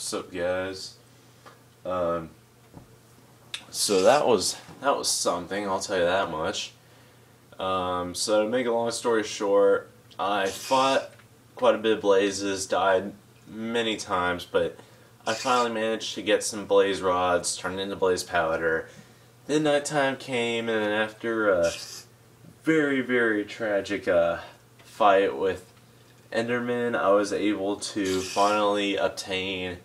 What's up, guys? Um, so that was that was something. I'll tell you that much. Um, so to make a long story short, I fought quite a bit of blazes, died many times, but I finally managed to get some blaze rods turned into blaze powder. Then nighttime came, and after a very very tragic uh, fight with Enderman, I was able to finally obtain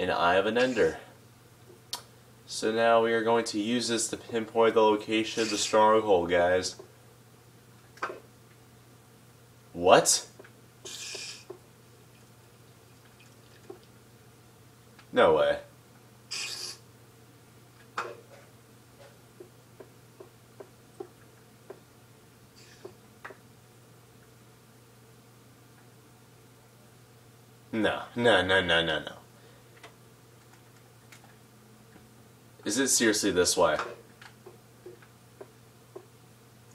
an Eye of an Ender. So now we are going to use this to pinpoint the location of the stronghold, guys. What? No way. No, no, no, no, no, no. Is it seriously this way?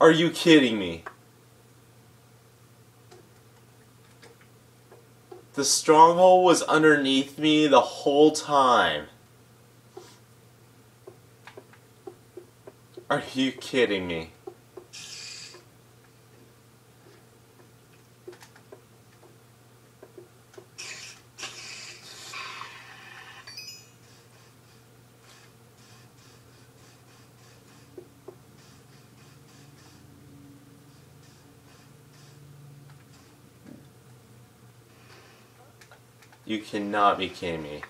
Are you kidding me? The stronghold was underneath me the whole time. Are you kidding me? You cannot be kidding me.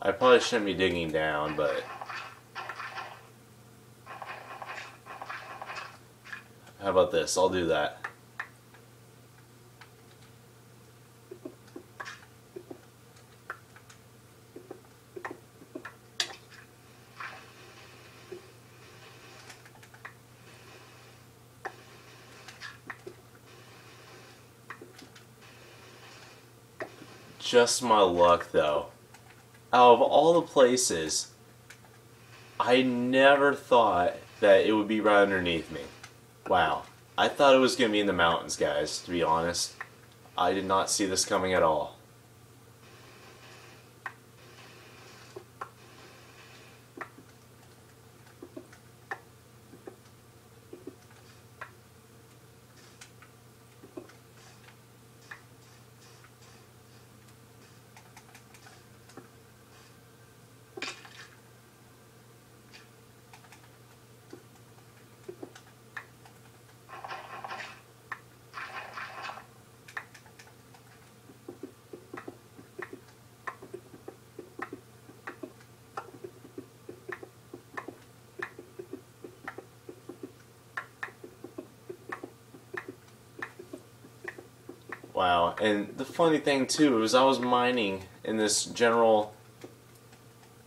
I probably shouldn't be digging down, but... How about this? I'll do that. Just my luck, though. Out of all the places, I never thought that it would be right underneath me. Wow. I thought it was going to be in the mountains, guys, to be honest. I did not see this coming at all. Wow, and the funny thing too was I was mining in this general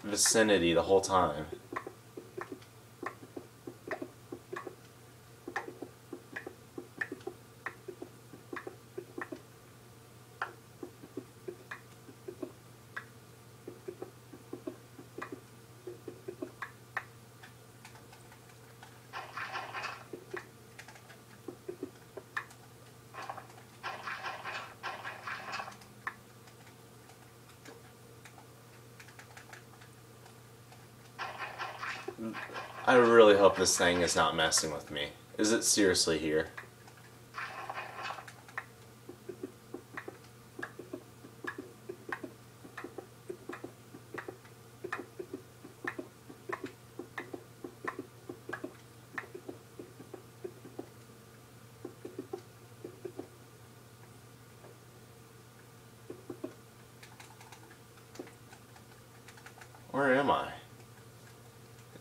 vicinity the whole time. I really hope this thing is not messing with me. Is it seriously here? Where am I?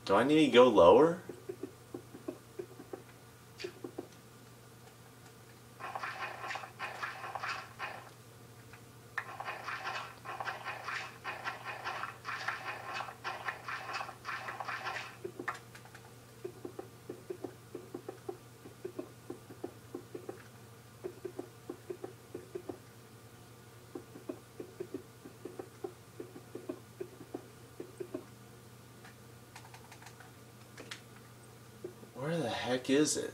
Do I need to go lower? heck is it?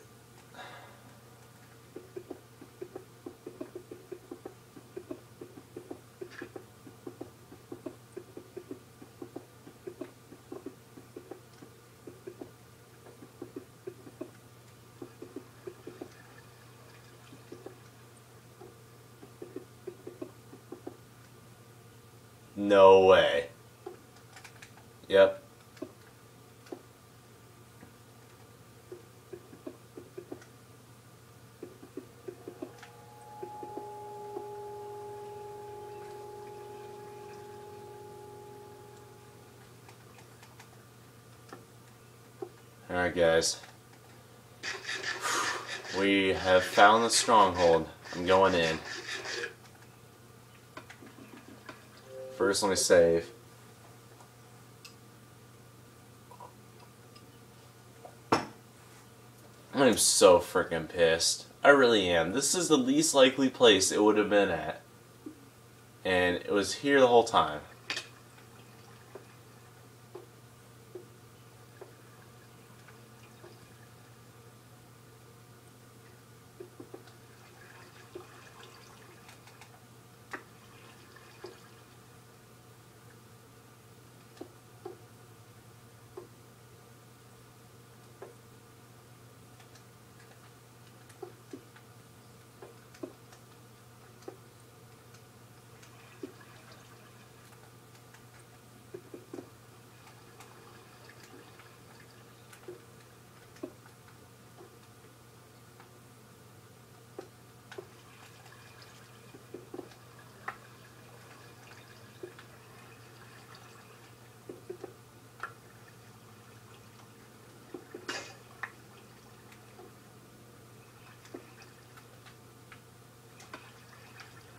No way. Alright guys. We have found the stronghold. I'm going in. First, let me save. I'm so freaking pissed. I really am. This is the least likely place it would have been at. And it was here the whole time.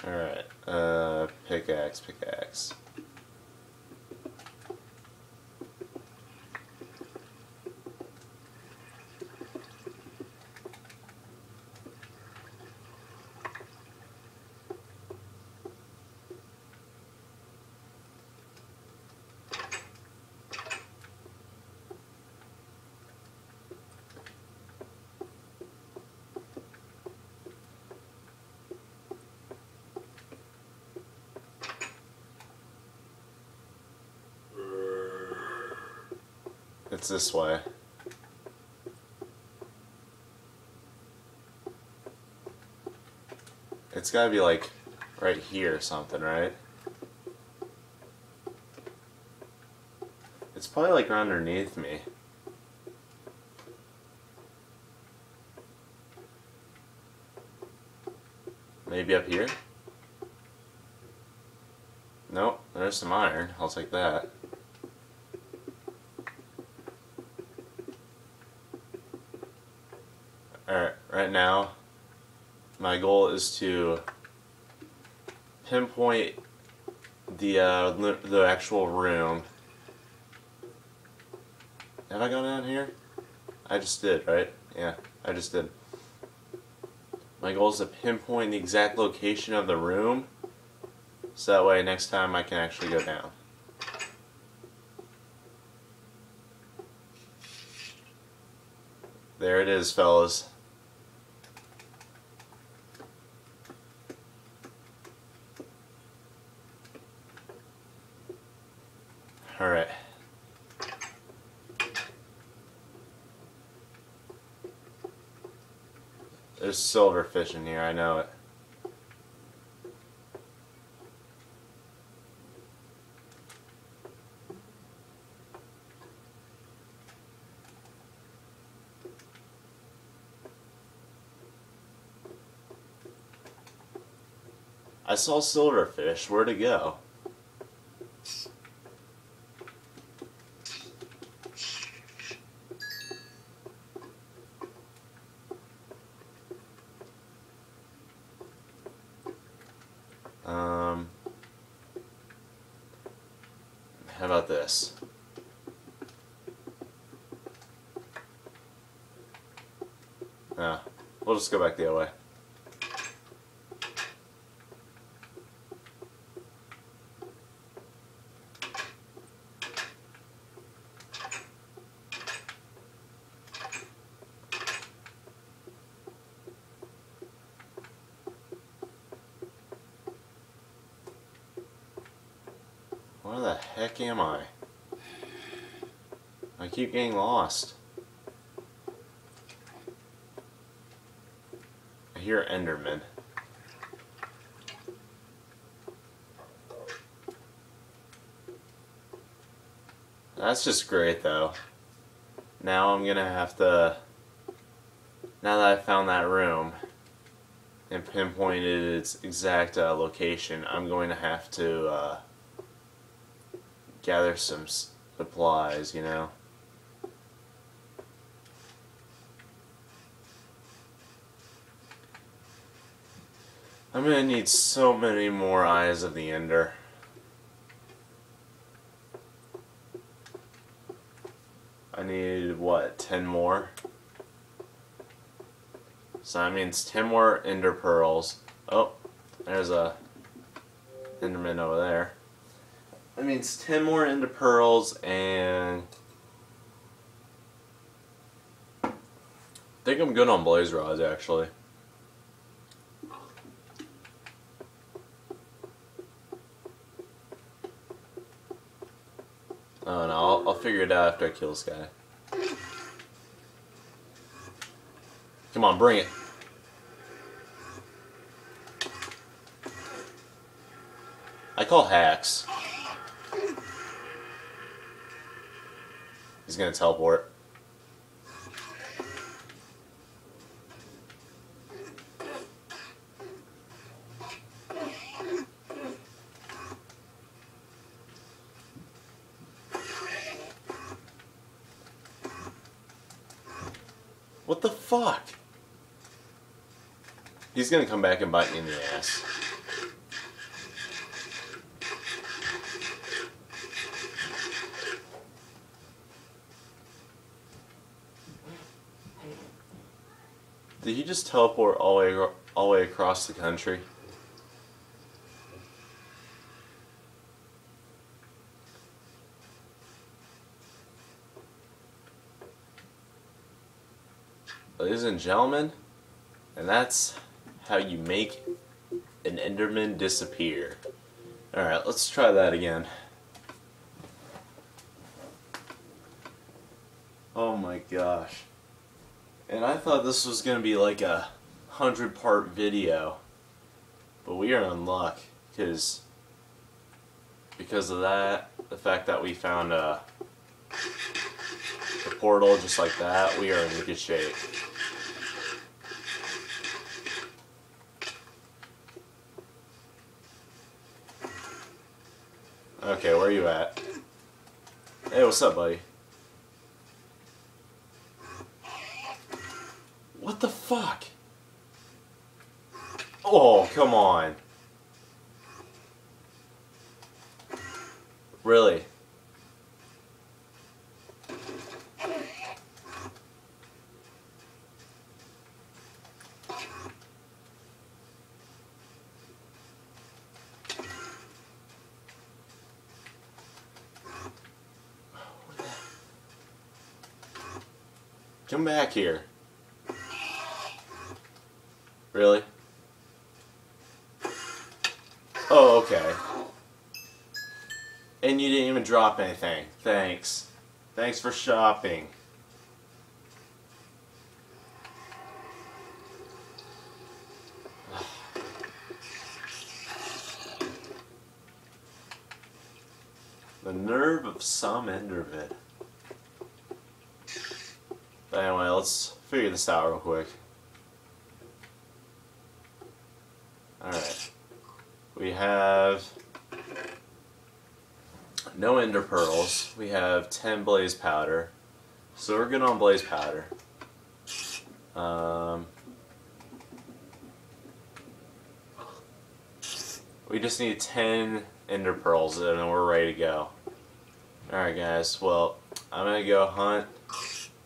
Alright, uh, pickaxe, pickaxe. It's this way. It's gotta be like right here or something, right? It's probably like underneath me. Maybe up here? Nope, there's some iron. I'll take that. Alright, right now, my goal is to pinpoint the uh, the actual room. Have I gone down here? I just did, right? Yeah, I just did. My goal is to pinpoint the exact location of the room, so that way next time I can actually go down. There it is, fellas. Alright. There's silverfish in here, I know it. I saw silverfish. Where'd it go? Um, how about this? Yeah, we'll just go back the other way. Where the heck am I? I keep getting lost. I hear Enderman. That's just great though. Now I'm gonna have to, now that I found that room and pinpointed its exact uh, location, I'm going to have to uh, gather some supplies, you know. I'm gonna need so many more eyes of the Ender. I need, what, 10 more? So that means 10 more Ender Pearls. Oh, there's a Enderman over there. That means 10 more Ender Pearls and... I think I'm good on Blaze Rods, actually. Oh no, I'll, I'll figure it out after I kill this guy. Come on, bring it. I call hacks. He's gonna teleport. What the fuck? He's gonna come back and bite me in the ass. Did he just teleport all the way, all the way across the country? Ladies and gentlemen, and that's how you make an Enderman disappear. Alright, let's try that again. Oh my gosh. And I thought this was going to be like a hundred part video. But we are in luck because because of that, the fact that we found a, a portal just like that, we are in good shape. Okay, where are you at? Hey, what's up, buddy? What the fuck? Oh, come on. Really? Come back here. Really? Oh, okay. And you didn't even drop anything. Thanks. Thanks for shopping. the nerve of some Endervid. But anyway, let's figure this out real quick. Alright. We have no ender pearls. We have 10 blaze powder. So we're good on blaze powder. Um, we just need 10 ender pearls and then we're ready to go. Alright guys, well, I'm gonna go hunt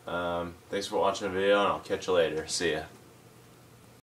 um, thanks for watching the video, and I'll catch you later. See ya.